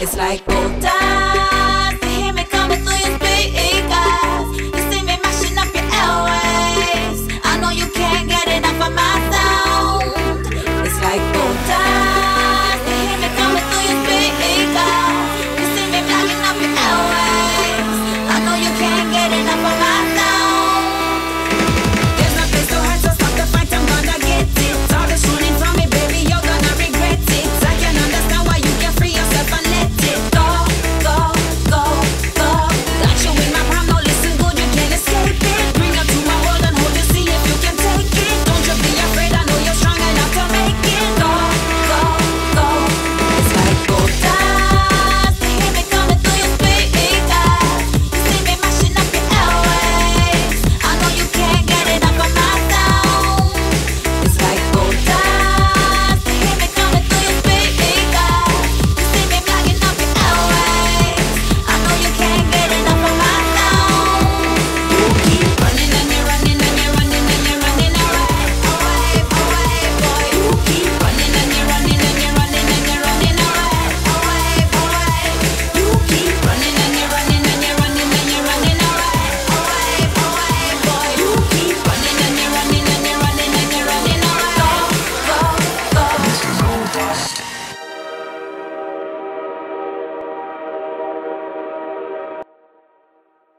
It's like boom time.